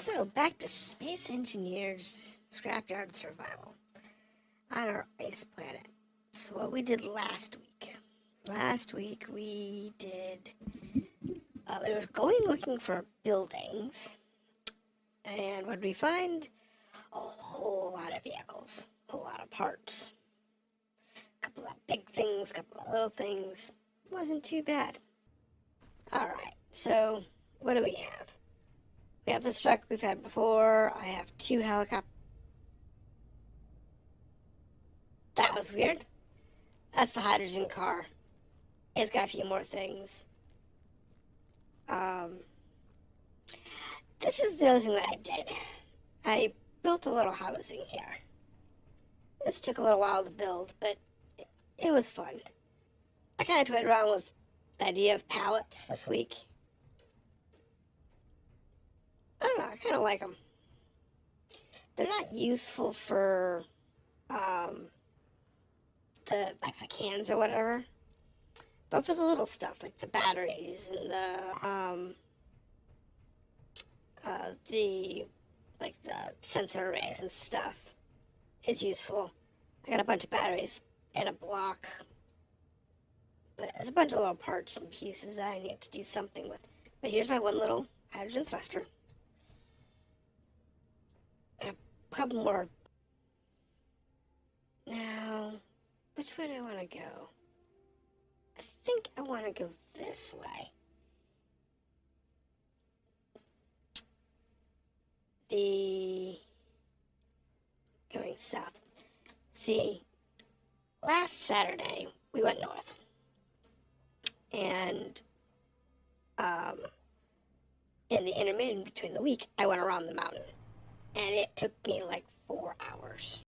So back to Space Engineers Scrapyard Survival on our ice planet. So what we did last week. Last week we did uh, we were going looking for buildings and what we find? A whole lot of vehicles, a lot of parts. A couple of big things, a couple of little things. Wasn't too bad. Alright, so what do we have? We have this truck we've had before. I have two helicopters. That was weird. That's the hydrogen car. It's got a few more things. Um, this is the other thing that I did. I built a little housing here. This took a little while to build, but it, it was fun. I kind of toyed around with the idea of pallets this week. I don't know, I kind of like them. They're not useful for um, the like the cans or whatever, but for the little stuff like the batteries and the um, uh, the like the sensor arrays and stuff is useful. I got a bunch of batteries and a block. But there's a bunch of little parts and pieces that I need to do something with. But here's my one little hydrogen thruster. And a couple more. Now, which way do I want to go? I think I want to go this way. the going south. See, last Saturday we went north, and um, in the intermittent between the week, I went around the mountain, and it took me like four hours.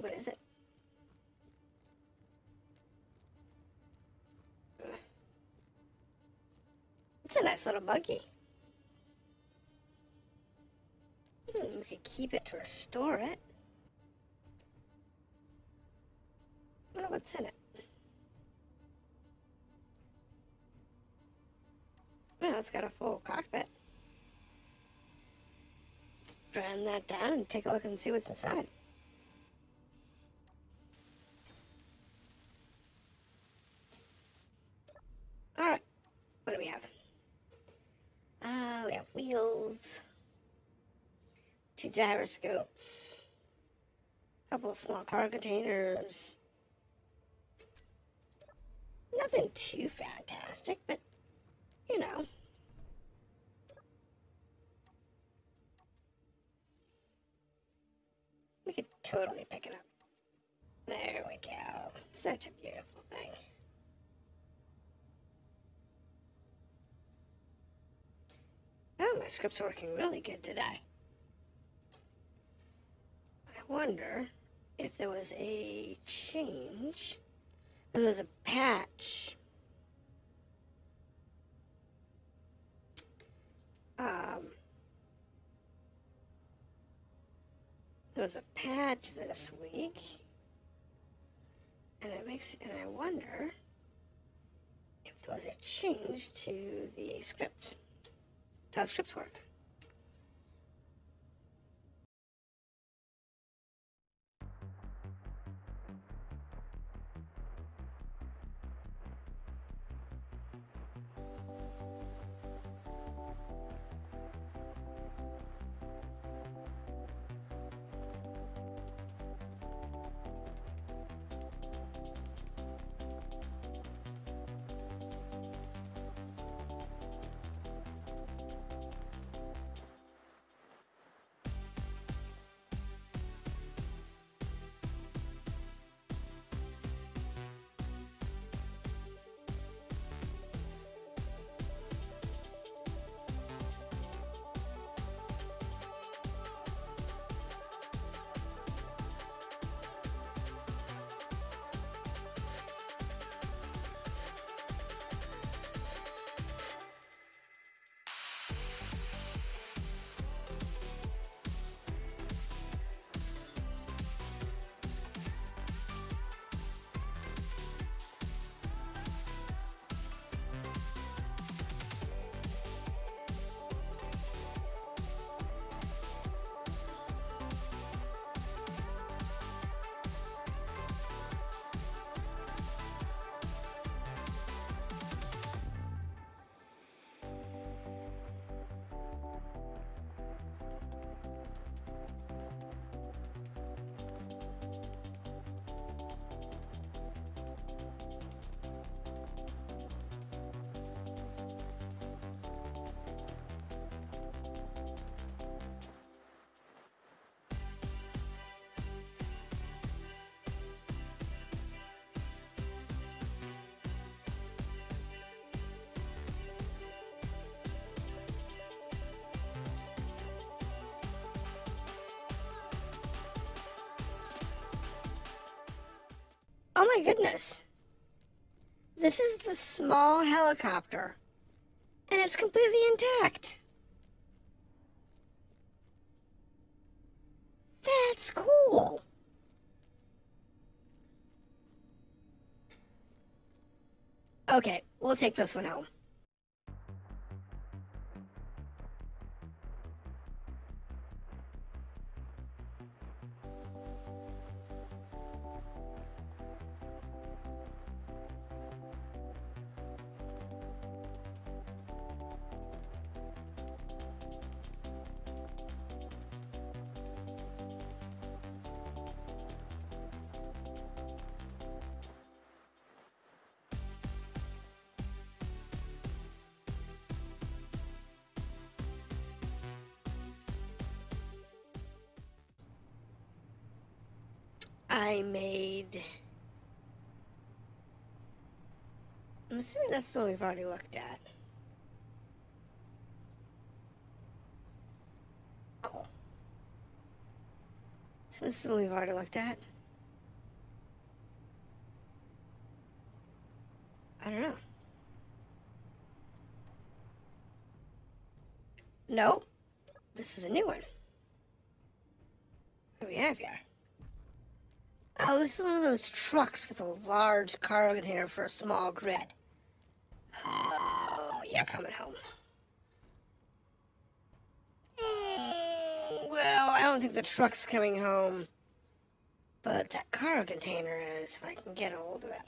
What is it? It's a nice little buggy. Hmm, we could keep it to restore it. I wonder what's in it. Well, it's got a full cockpit. Let's brand that down and take a look and see what's inside. Alright, what do we have? Uh, we have wheels, two gyroscopes, a couple of small cargo containers. Nothing too fantastic, but, you know. We could totally pick it up. There we go. Such a beautiful thing. Oh, my script's working really good today. I wonder if there was a change. There was a patch. Um, there was a patch this week. And it makes, and I wonder if there was a change to the script how scripts work. Oh my goodness. This is the small helicopter, and it's completely intact. That's cool. Okay, we'll take this one home. I made. I'm assuming that's the one we've already looked at. Cool. So this is the one we've already looked at. I don't know. Nope. This is a new one. What do we have here? Oh, this is one of those trucks with a large cargo container for a small grid. Oh, you're coming home. Mm, well, I don't think the truck's coming home. But that cargo container is, if I can get a hold of it.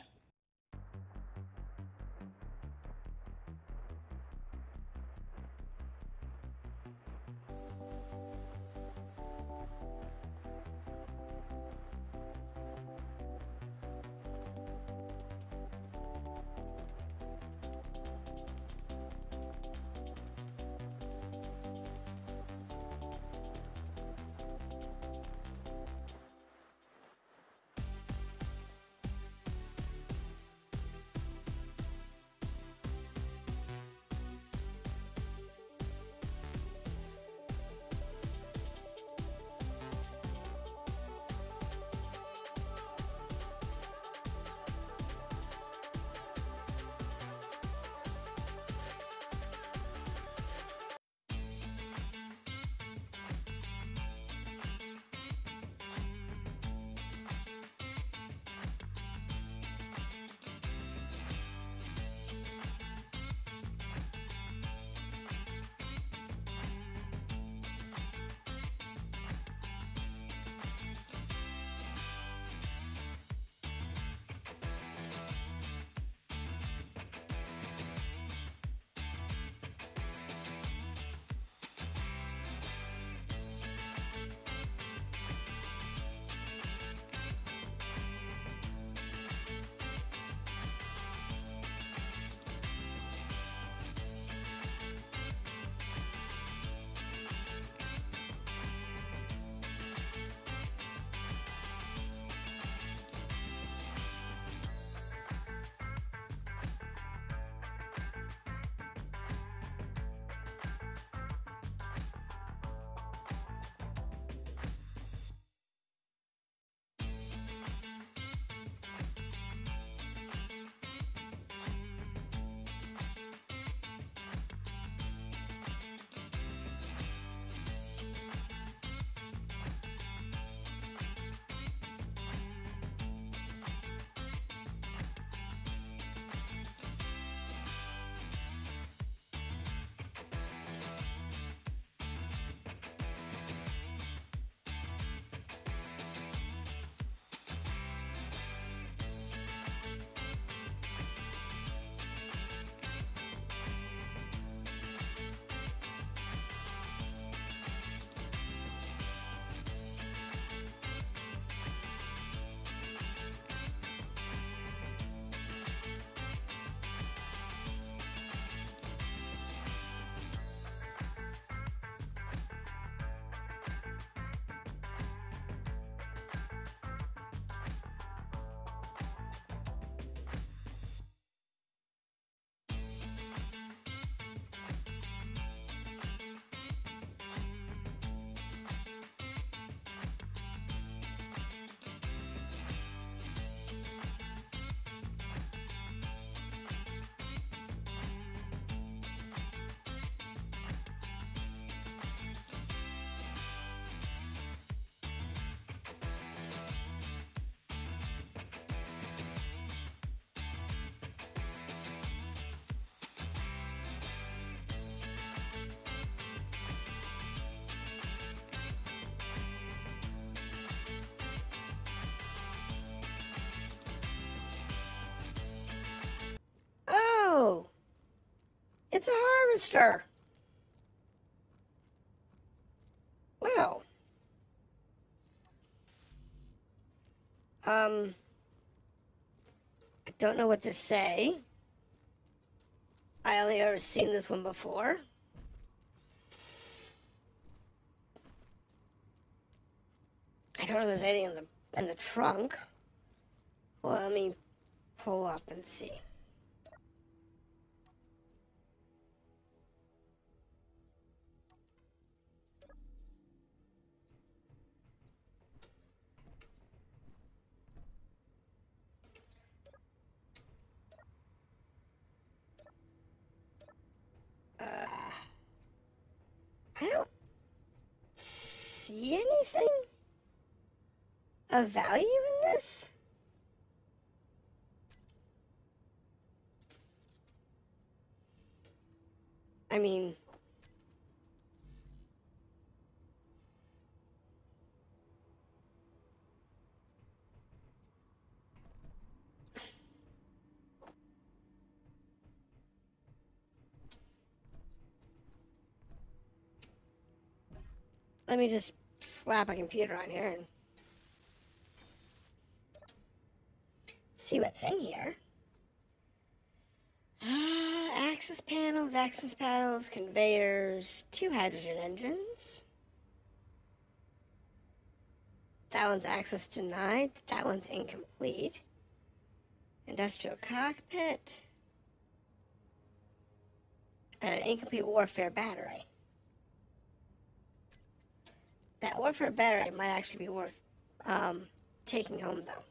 It's a harvester. Well. Um. I don't know what to say. I only ever seen this one before. I don't know if there's anything in the in the trunk. Well, let me pull up and see. I don't see anything of value in this. I mean, let me just slap a computer on here and see what's in here. Uh, access panels, access panels, conveyors, two hydrogen engines. That one's access denied. That one's incomplete. Industrial cockpit. An incomplete warfare battery. That warfare battery might actually be worth um, taking home, though.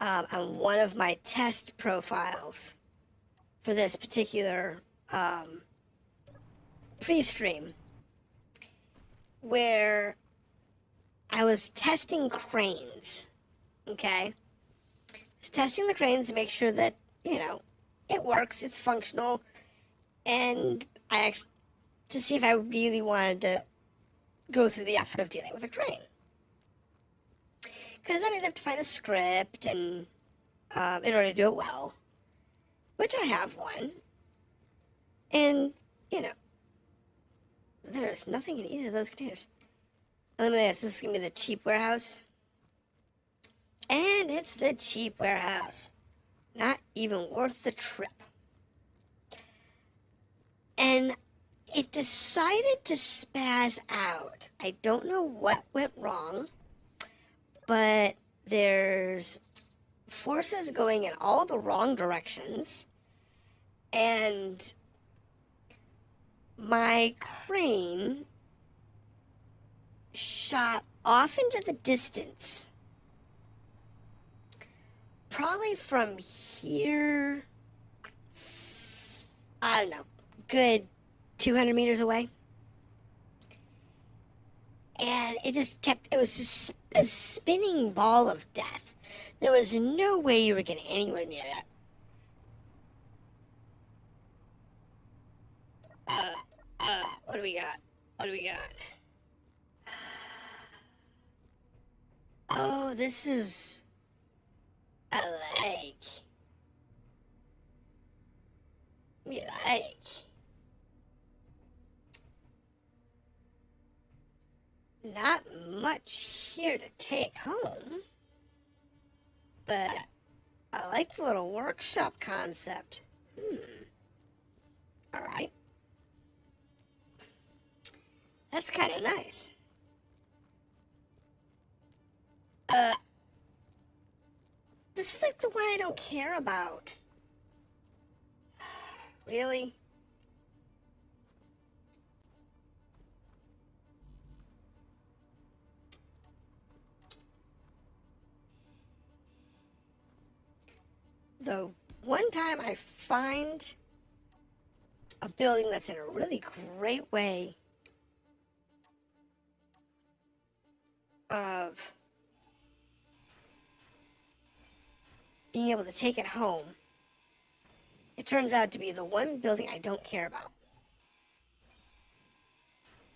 Um, on one of my test profiles for this particular um, pre-stream where I was testing cranes. Okay, just testing the cranes to make sure that you know it works, it's functional, and I actually to see if I really wanted to go through the effort of dealing with a crane. Because that means I have to find a script and um, in order to do it well, which I have one. And, you know, there's nothing in either of those containers. Let me ask, this is going to be the cheap warehouse. And it's the cheap warehouse. Not even worth the trip. And it decided to spaz out. I don't know what went wrong, but there's forces going in all the wrong directions. And my crane shot off into the distance. Probably from here, I don't know, good 200 meters away. And it just kept, it was just a spinning ball of death. There was no way you were getting anywhere near that. Uh, uh, what do we got? What do we got? Oh, this is a lake. Me like. Not much here to take home. But I like the little workshop concept. Hmm. Alright. That's kind of nice. Uh, this is like the one I don't care about. Really? The one time I find a building that's in a really great way of being able to take it home, it turns out to be the one building I don't care about.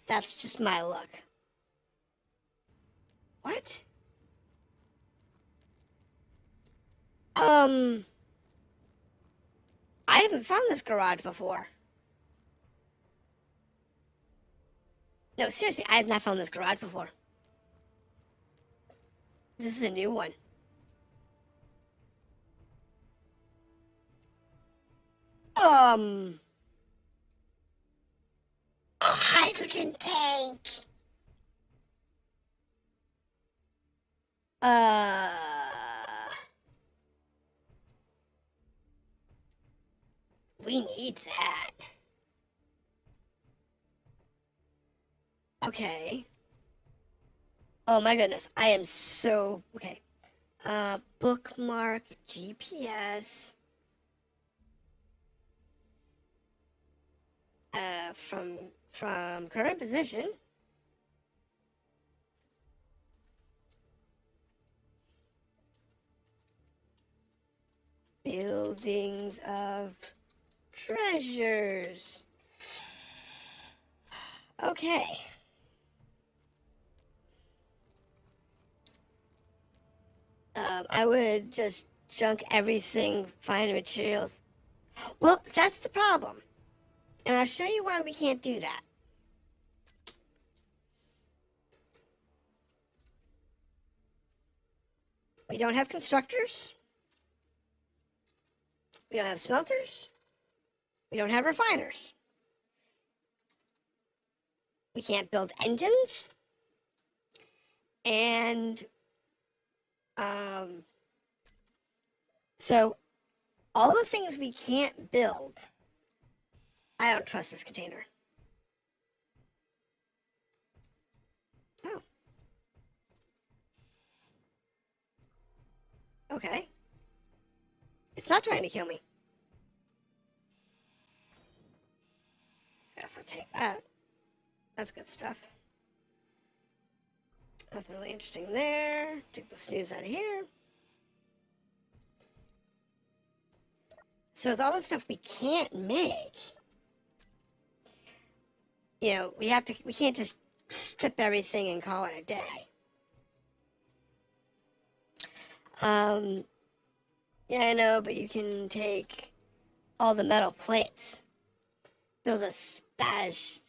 That's just my luck. What? Um, I haven't found this garage before. No, seriously, I have not found this garage before. This is a new one. Um, a hydrogen tank. Uh, we need that. Okay. Oh my goodness, I am so okay. Uh, bookmark, GPS. Uh, from from current position. Buildings of treasures. Okay. Um, I would just junk everything, find materials. Well, that's the problem. And I'll show you why we can't do that. We don't have constructors. We don't have smelters. We don't have refiners. We can't build engines. And um, so all the things we can't build, I don't trust this container. Oh. Okay. It's not trying to kill me. Guess I'll take that. That's good stuff. Nothing really interesting there. Take the snooze out of here. So with all the stuff we can't make, you know, we have to, we can't just strip everything and call it a day. Um, yeah, I know, but you can take all the metal plates, build a spaz.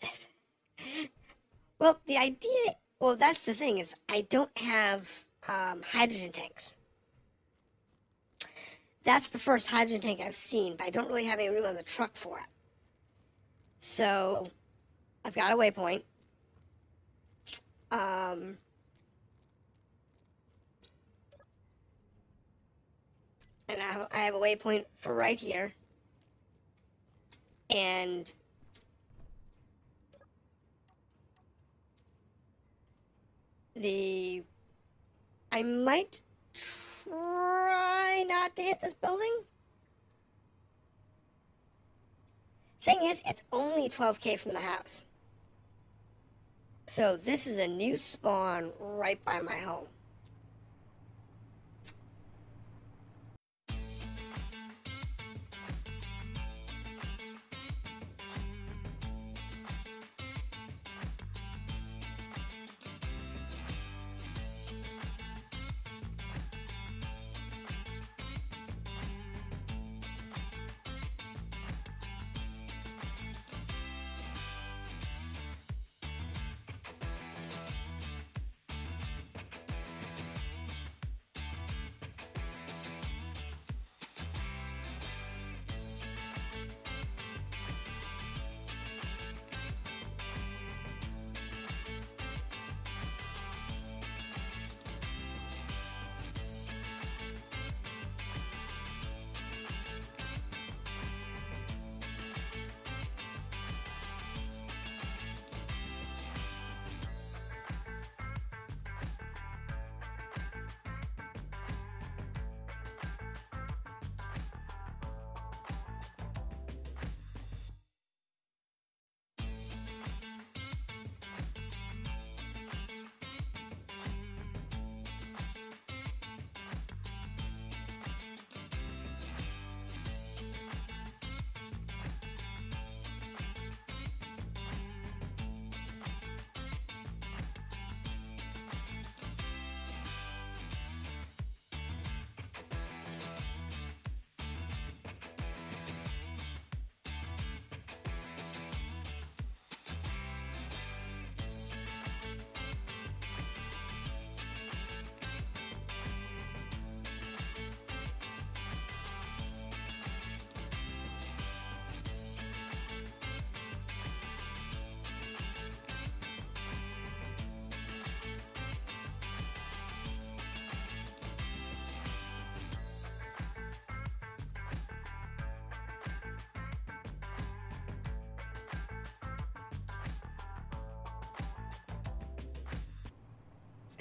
well, the idea, well, that's the thing is I don't have um, hydrogen tanks. That's the first hydrogen tank I've seen, but I don't really have any room on the truck for it. So, I've got a waypoint. Um, and I have, I have a waypoint for right here. And the I might try not to hit this building. Thing is, it's only 12k from the house. So this is a new spawn right by my home.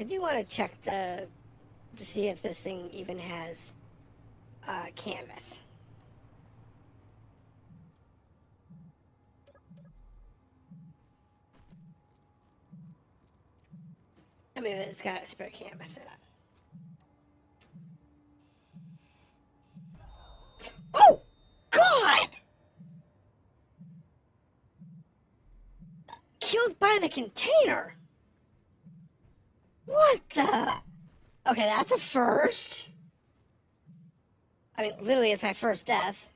I do want to check the to see if this thing even has uh, canvas. I mean, it's got a spare canvas in it. Oh, God! Killed by the container. What the? Okay, that's a first. I mean, literally, it's my first death.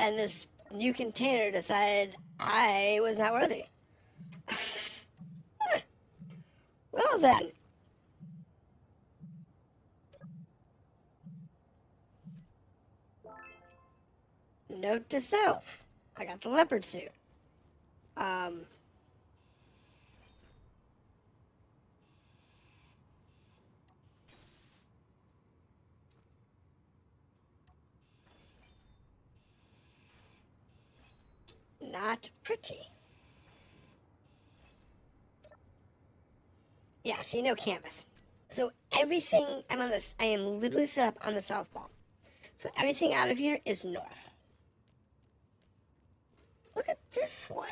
And this new container decided I was not worthy. well then. Note to self. I got the leopard suit. Um, not pretty. Yeah, so you know canvas. So everything, I'm on this, I am literally set up on the south wall. So everything out of here is north. This one.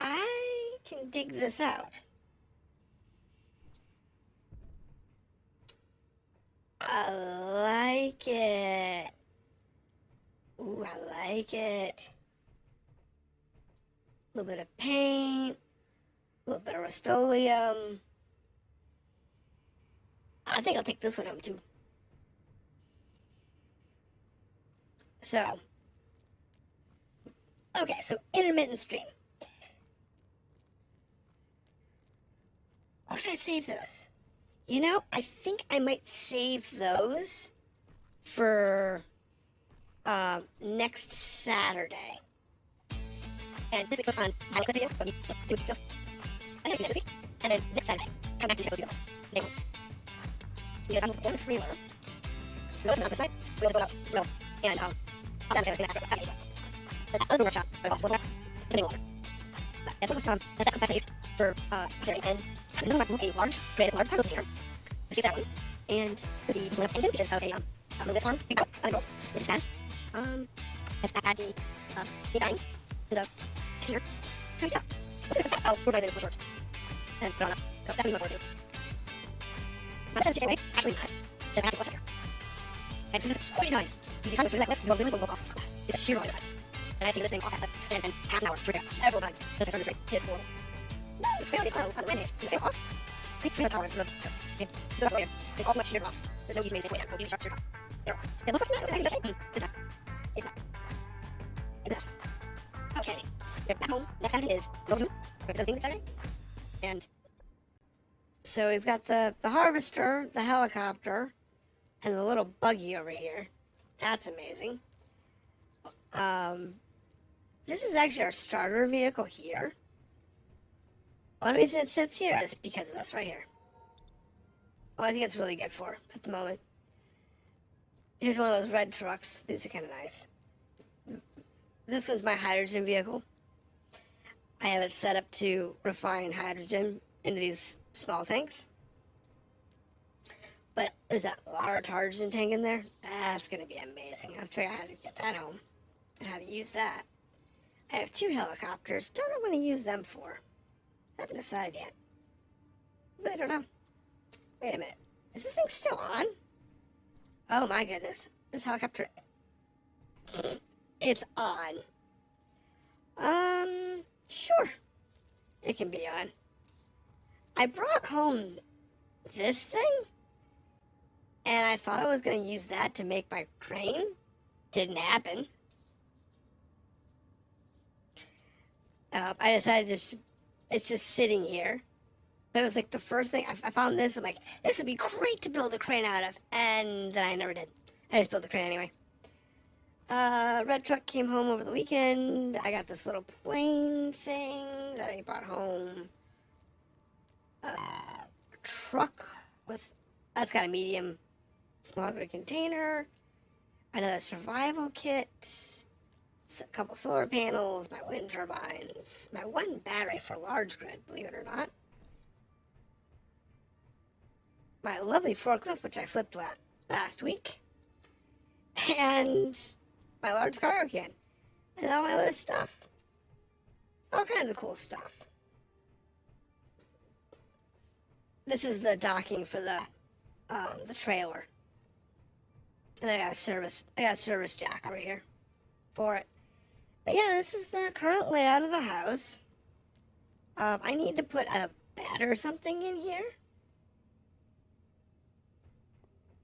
I can dig this out. I like it. Ooh, I like it. A little bit of paint, a little bit of Rust-Oleum. I think I'll take this one home too. So, okay, so intermittent stream. Or should I save those? You know, I think I might save those for uh, next Saturday. And this week focus on my video. And then next Saturday, come back and do those home. Because I'm one trailer. Also on this side. We also go up row. And um, I'll down five days. But that other workshop, I lost one back. It's a longer. But at one time, that's that for uh, Saturday. And I'm a large, creative, large carbon here. Receive that one. And the blue engine because of a um, a lift farm. Other girls. It just has. Um, I've the uh, the dying to the here. So yeah, this out. I'll organize it in the shorts and put on up. So that's what I'm forward to. My sense anyway, actually nice. Then I have to left here. I've seen this so many times. If you to swing that lift, you will literally go off. It's a sheer on side. And I've think this thing off that lift and then half an hour to repair several times since I started race. It's horrible. No, the trail is on the wind. You say off. Great trailer towers. The, see, the later. They all much sheer rocks. There's no easy way to way down. Go do sharp, sheer drop. There. It looks like it's not. It's not. It's not. It's. It does. Okay. We're back home. Next Saturday is no room. We're going those things Saturday. And so we've got the, the harvester, the helicopter, and the little buggy over here. That's amazing. Um, this is actually our starter vehicle here. One reason it sits here is because of this right here. Well, I think it's really good for at the moment. Here's one of those red trucks. These are kind of nice. This was my hydrogen vehicle. I have it set up to refine hydrogen into these small tanks. But there's that large hydrogen tank in there. That's going to be amazing. I'll figure out how to get that home and how to use that. I have two helicopters. Don't know what to use them for. Haven't decided yet. I don't know. Wait a minute. Is this thing still on? Oh my goodness. This helicopter. It's on. Um, sure. It can be on. I brought home this thing, and I thought I was going to use that to make my crane. Didn't happen. Uh, I decided just, it's just sitting here. But it was like the first thing, I, I found this, I'm like, this would be great to build a crane out of. And then I never did. I just built the crane anyway. Uh, Red Truck came home over the weekend. I got this little plane thing that I brought home truck with that's got a medium small grid container, another survival kit, a couple solar panels, my wind turbines, my one battery for large grid, believe it or not. My lovely forklift, which I flipped la- last week, and my large cargo can, and all my other stuff. All kinds of cool stuff. This is the docking for the um, the trailer. And I got a service I got a service jack over here for it. But yeah, this is the current layout of the house. Um, I need to put a bed or something in here.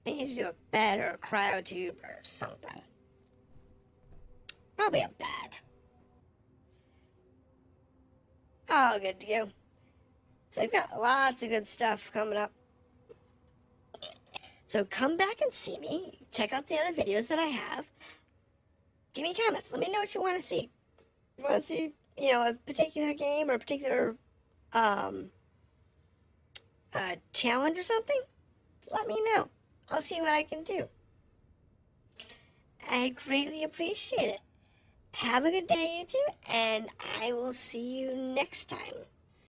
I need to do a bed or a cryo tube or something. Probably a bed. All good to go. So we've got lots of good stuff coming up. So come back and see me. Check out the other videos that I have. Give me comments. Let me know what you want to see. You want to see, you know, a particular game or a particular um, uh, challenge or something? Let me know. I'll see what I can do. I greatly appreciate it. Have a good day, YouTube, and I will see you next time.